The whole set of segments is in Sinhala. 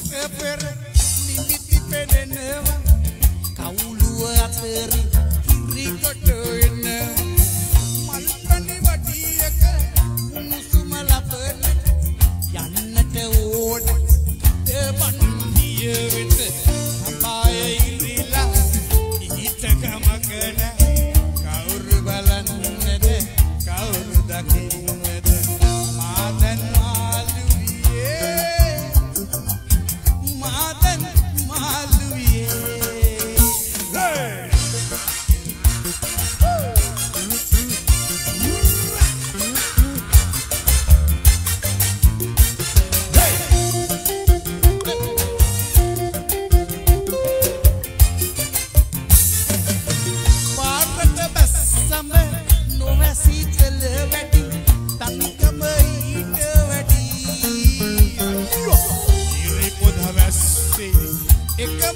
දවසක පෙර නිමිති පෙනෙනවා කවුලුව අතරින් කිරිකොට එන මල්පනි වටියක මුසුම ලබන යන්නට ඕන දෙපන්දිය වෙන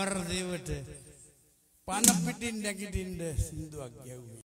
බරදේවට පනපිටින් නැගිටින්ට සිින්දුවක් ගැව්ේ.